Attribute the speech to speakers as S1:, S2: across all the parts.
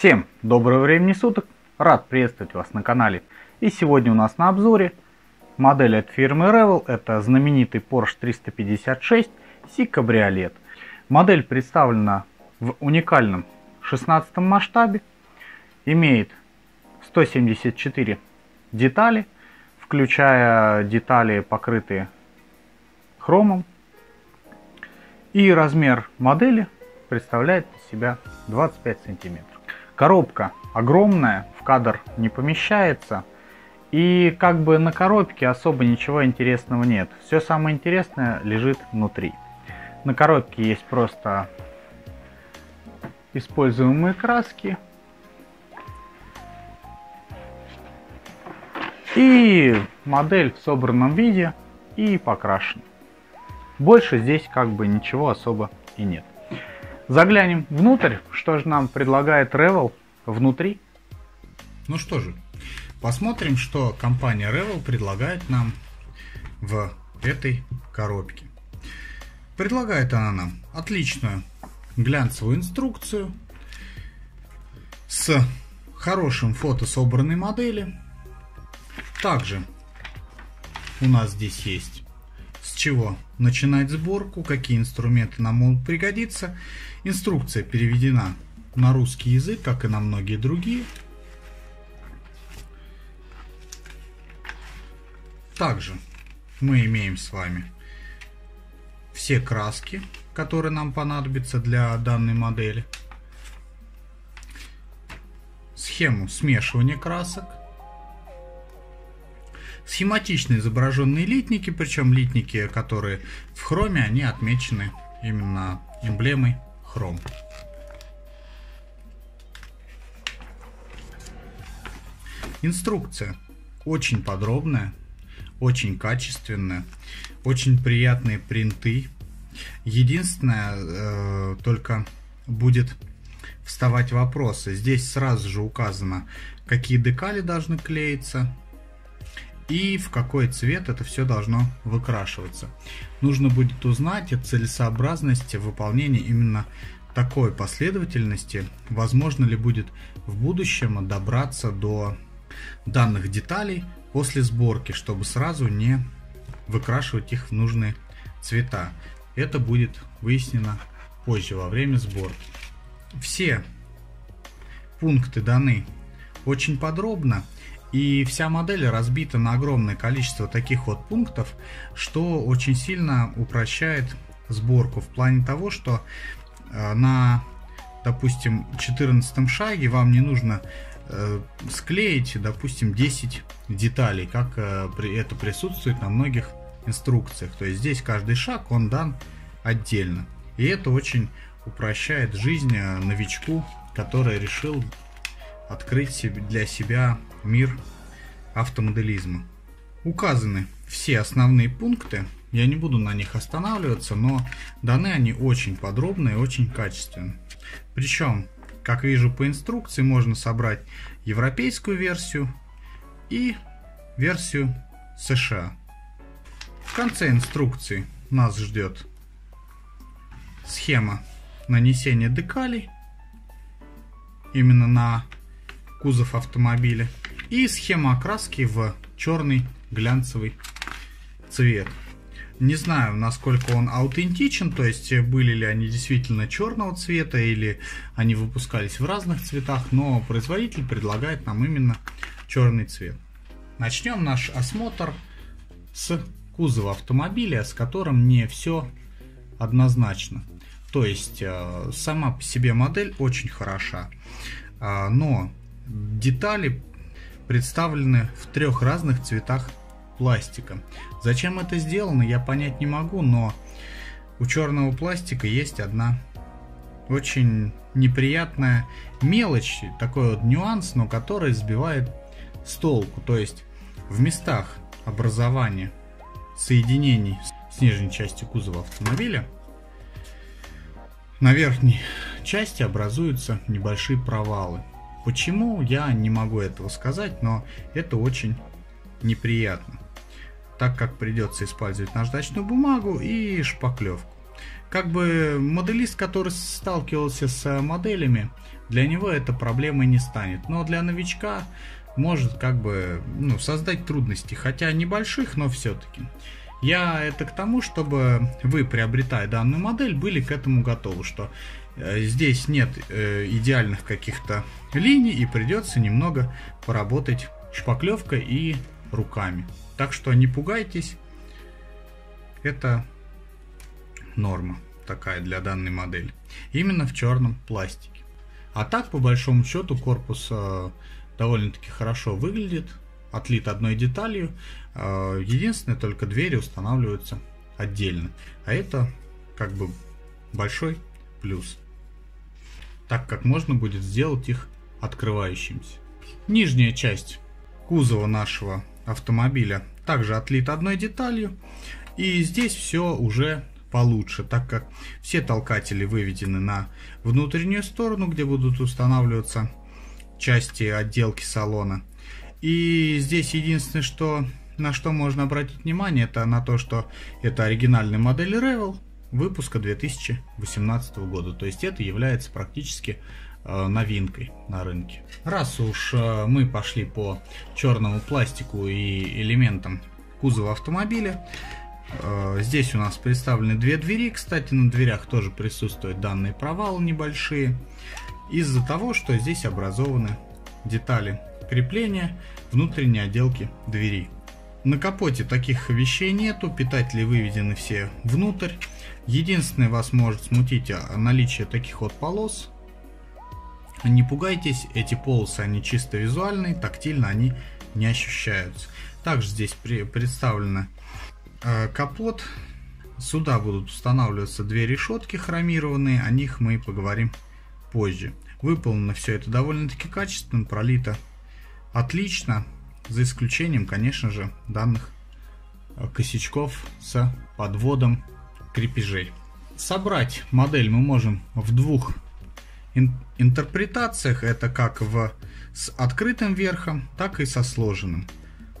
S1: Всем доброго времени суток, рад приветствовать вас на канале. И сегодня у нас на обзоре модель от фирмы Revel, это знаменитый Porsche 356 C Cabriolet. Модель представлена в уникальном 16 масштабе, имеет 174 детали, включая детали покрытые хромом. И размер модели представляет из себя 25 сантиметров. Коробка огромная, в кадр не помещается. И как бы на коробке особо ничего интересного нет. Все самое интересное лежит внутри. На коробке есть просто используемые краски. И модель в собранном виде и покрашена. Больше здесь как бы ничего особо и нет. Заглянем внутрь, что же нам предлагает Revel внутри.
S2: Ну что же, посмотрим, что компания Revel предлагает нам в этой коробке. Предлагает она нам отличную глянцевую инструкцию с хорошим фото собранной модели. Также у нас здесь есть чего начинать сборку, какие инструменты нам могут пригодиться. Инструкция переведена на русский язык, как и на многие другие. Также мы имеем с вами все краски, которые нам понадобятся для данной модели. Схему смешивания красок. Схематично изображенные литники, причем литники, которые в хроме, они отмечены именно эмблемой хром. Инструкция очень подробная, очень качественная, очень приятные принты. Единственное, э, только будет вставать вопросы. Здесь сразу же указано, какие декали должны клеиться и в какой цвет это все должно выкрашиваться. Нужно будет узнать о целесообразности выполнения именно такой последовательности, возможно ли будет в будущем добраться до данных деталей после сборки, чтобы сразу не выкрашивать их в нужные цвета. Это будет выяснено позже, во время сборки. Все пункты даны очень подробно, и вся модель разбита на огромное количество таких вот пунктов, что очень сильно упрощает сборку в плане того, что э, на, допустим, 14 шаге вам не нужно э, склеить, допустим, 10 деталей, как э, это присутствует на многих инструкциях. То есть здесь каждый шаг, он дан отдельно. И это очень упрощает жизнь новичку, который решил открыть для себя мир автомоделизма. Указаны все основные пункты, я не буду на них останавливаться, но даны они очень подробно и очень качественно. Причем, как вижу по инструкции, можно собрать европейскую версию и версию США. В конце инструкции нас ждет схема нанесения декалей именно на кузов автомобиля и схема окраски в черный глянцевый цвет. Не знаю, насколько он аутентичен, то есть были ли они действительно черного цвета или они выпускались в разных цветах, но производитель предлагает нам именно черный цвет. Начнем наш осмотр с кузова автомобиля, с которым не все однозначно. То есть э, сама по себе модель очень хороша, а, но детали представлены в трех разных цветах пластика. Зачем это сделано, я понять не могу, но у черного пластика есть одна очень неприятная мелочь, такой вот нюанс, но который сбивает с толку. То есть в местах образования соединений с нижней частью кузова автомобиля на верхней части образуются небольшие провалы. Почему, я не могу этого сказать, но это очень неприятно, так как придется использовать наждачную бумагу и шпаклевку. Как бы моделист, который сталкивался с моделями, для него это проблемой не станет. Но для новичка может как бы ну, создать трудности, хотя небольших, но все-таки. Я это к тому, чтобы вы, приобретая данную модель, были к этому готовы, что э, здесь нет э, идеальных каких-то линий и придется немного поработать шпаклевкой и руками. Так что не пугайтесь, это норма такая для данной модели. Именно в черном пластике. А так, по большому счету, корпус э, довольно-таки хорошо выглядит, отлит одной деталью. Э, единственное, только двери устанавливаются отдельно. А это как бы большой плюс. Так как можно будет сделать их открывающимися. Нижняя часть кузова нашего автомобиля также отлит одной деталью. И здесь все уже получше, так как все толкатели выведены на внутреннюю сторону, где будут устанавливаться части отделки салона. И здесь единственное, что на что можно обратить внимание, это на то, что это оригинальная модель Revel выпуска 2018 года. То есть это является практически э, новинкой на рынке. Раз уж э, мы пошли по черному пластику и элементам кузова автомобиля, Э, здесь у нас представлены две двери. Кстати, на дверях тоже присутствуют данные провалы небольшие. Из-за того, что здесь образованы детали крепления внутренней отделки двери. На капоте таких вещей нету, питатели выведены все внутрь. Единственное вас может смутить а, наличие таких вот полос. Не пугайтесь, эти полосы они чисто визуальные, тактильно они не ощущаются. Также здесь представлена Э, капот. Сюда будут устанавливаться две решетки хромированные, о них мы поговорим позже. Выполнено все это довольно-таки качественно, пролито отлично, за исключением, конечно же, данных э, косячков с подводом крепежей. Собрать модель мы можем в двух интерпретациях, это как в, с открытым верхом, так и со сложенным.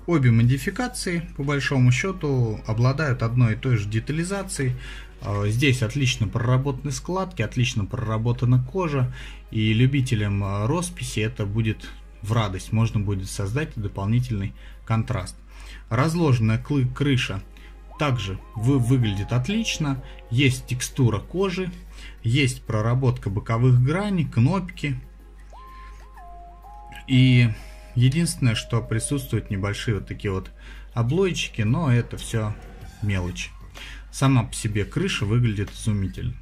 S2: Обе модификации, по большому счету, обладают одной и той же детализацией. А, здесь отлично проработаны складки, отлично проработана кожа, и любителям а, росписи это будет в радость, можно будет создать дополнительный контраст. Разложенная крыша также выглядит отлично, есть текстура кожи, есть проработка боковых граней, кнопки. И Единственное, что присутствуют небольшие вот такие вот облойчики, но это все мелочи. Сама по себе крыша выглядит изумительно.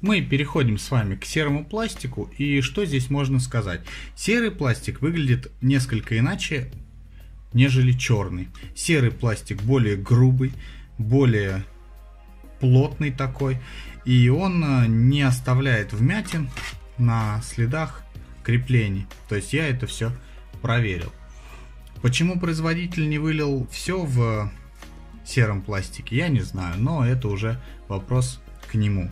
S2: Мы переходим с вами к серому пластику, и что здесь можно сказать? Серый пластик выглядит несколько иначе, нежели черный. Серый пластик более грубый, более плотный такой, и он э, не оставляет вмятин на следах креплений. То есть я это все проверил. Почему производитель не вылил все в сером пластике, я не знаю, но это уже вопрос к нему.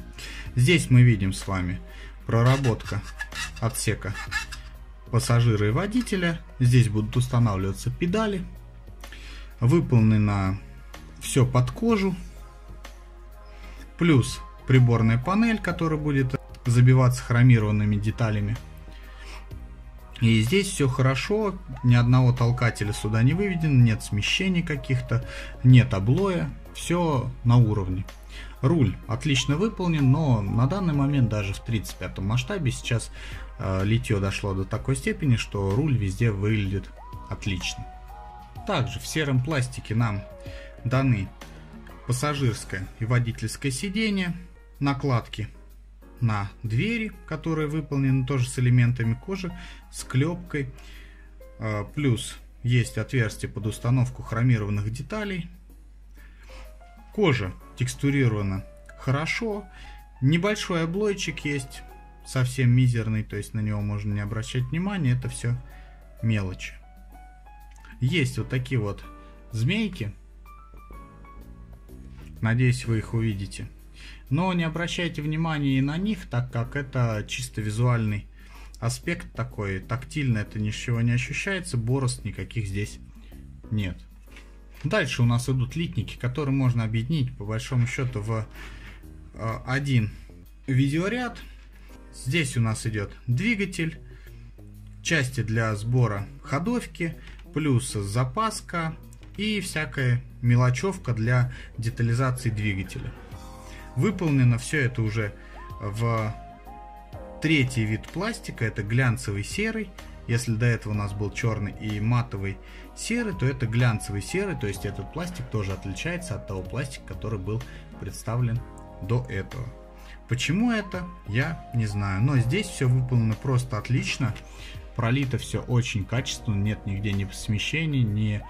S2: Здесь мы видим с вами проработка отсека пассажира и водителя. Здесь будут устанавливаться педали. Выполнено все под кожу. Плюс приборная панель, которая будет забиваться хромированными деталями. И здесь все хорошо, ни одного толкателя сюда не выведено, нет смещений каких-то, нет облоя, все на уровне. Руль отлично выполнен, но на данный момент даже в 35 масштабе сейчас э, литье дошло до такой степени, что руль везде выглядит отлично. Также в сером пластике нам даны пассажирское и водительское сиденье, накладки на двери, которые выполнены тоже с элементами кожи, с клепкой. А, плюс есть отверстие под установку хромированных деталей. Кожа текстурирована хорошо. Небольшой облойчик есть, совсем мизерный, то есть на него можно не обращать внимания, это все мелочи. Есть вот такие вот змейки. Надеюсь, вы их увидите. Но не обращайте внимания и на них, так как это чисто визуальный аспект такой. Тактильно это ничего не ощущается, борозд никаких здесь нет. Дальше у нас идут литники, которые можно объединить по большому счету в э, один видеоряд. Здесь у нас идет двигатель, части для сбора ходовки, плюс запаска и всякая мелочевка для детализации двигателя. Выполнено все это уже в третий вид пластика, это глянцевый серый. Если до этого у нас был черный и матовый серый, то это глянцевый серый, то есть этот пластик тоже отличается от того пластика, который был представлен до этого. Почему это, я не знаю. Но здесь все выполнено просто отлично. Пролито все очень качественно, нет нигде ни смещений, ни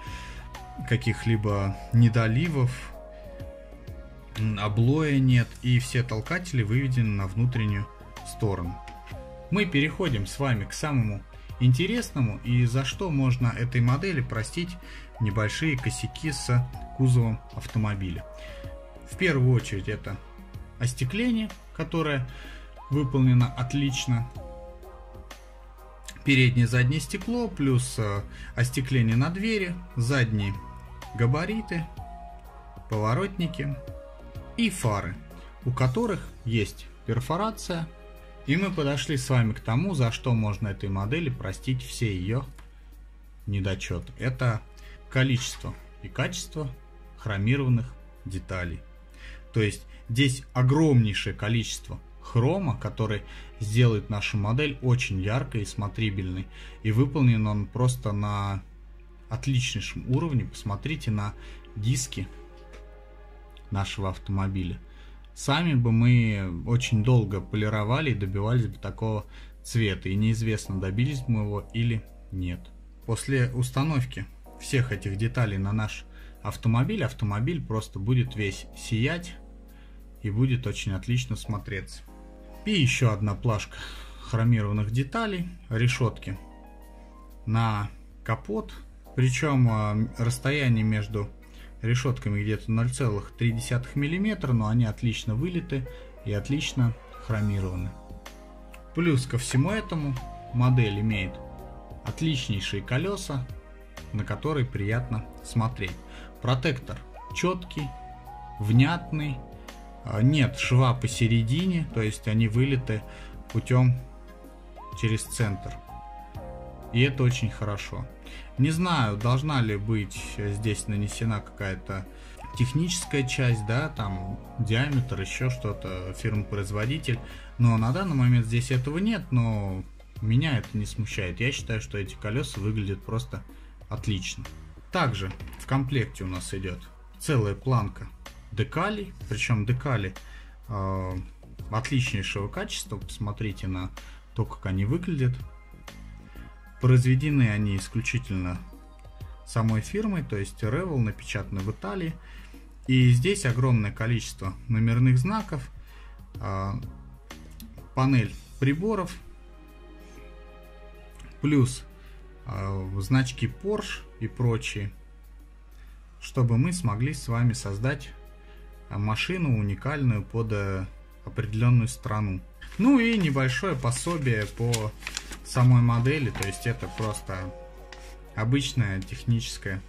S2: каких-либо недоливов, облоя нет, и все толкатели выведены на внутреннюю сторону. Мы переходим с вами к самому интересному и за что можно этой модели простить небольшие косяки с кузовом автомобиля. В первую очередь это остекление, которое выполнено отлично. Переднее заднее стекло, плюс э, остекление на двери, задние габариты, поворотники и фары, у которых есть перфорация. И мы подошли с вами к тому, за что можно этой модели простить все ее недочеты. Это количество и качество хромированных деталей. То есть здесь огромнейшее количество хрома, который сделает нашу модель очень яркой и смотрибельной. И выполнен он просто на отличнейшем уровне. Посмотрите на диски нашего автомобиля. Сами бы мы очень долго полировали и добивались бы такого цвета. И неизвестно, добились мы его или нет. После установки всех этих деталей на наш автомобиль, автомобиль просто будет весь сиять и будет очень отлично смотреться. И еще одна плашка хромированных деталей, решетки на капот причем а, расстояние между решетками где-то 0,3 мм, но они отлично вылиты и отлично хромированы. Плюс ко всему этому модель имеет отличнейшие колеса, на которые приятно смотреть. Протектор четкий, внятный, а, нет шва посередине, то есть они вылиты путем через центр. И это очень хорошо. Не знаю, должна ли быть здесь нанесена какая-то техническая часть, да, там диаметр, еще что-то, фирма-производитель. Но на данный момент здесь этого нет, но меня это не смущает. Я считаю, что эти колеса выглядят просто отлично. Также в комплекте у нас идет целая планка декалей, причем декали э, отличнейшего качества. Посмотрите на то, как они выглядят. Произведены они исключительно самой фирмой, то есть Revel, напечатаны в Италии. И здесь огромное количество номерных знаков, а, панель приборов, плюс а, значки Porsche и прочие, чтобы мы смогли с вами создать машину уникальную под э, определенную страну. Ну и небольшое пособие по самой модели, то есть это просто обычная техническая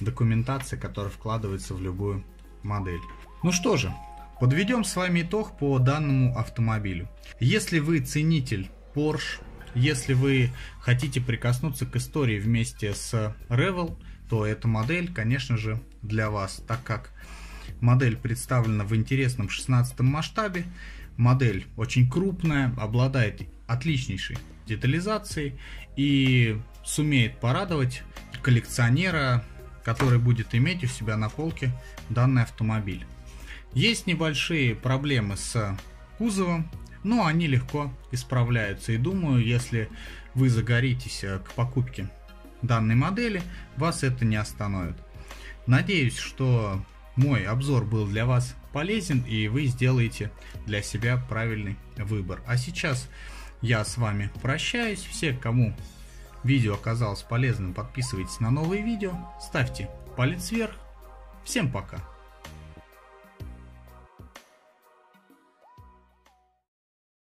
S2: документация, которая вкладывается в любую модель. Ну что же, подведем с вами итог по данному автомобилю. Если вы ценитель Porsche, если вы хотите прикоснуться к истории вместе с Revel, то эта модель, конечно же, для вас, так как модель представлена в интересном 16 масштабе, модель очень крупная, обладает отличнейшей детализацией и сумеет порадовать коллекционера, который будет иметь у себя на полке данный автомобиль. Есть небольшие проблемы с кузовом, но они легко исправляются. И думаю, если вы загоритесь э, к покупке данной модели, вас это не остановит. Надеюсь, что мой обзор был для вас полезен и вы сделаете для себя правильный выбор. А сейчас я с вами прощаюсь. Все, кому видео оказалось полезным, подписывайтесь на новые видео, ставьте палец вверх. Всем пока!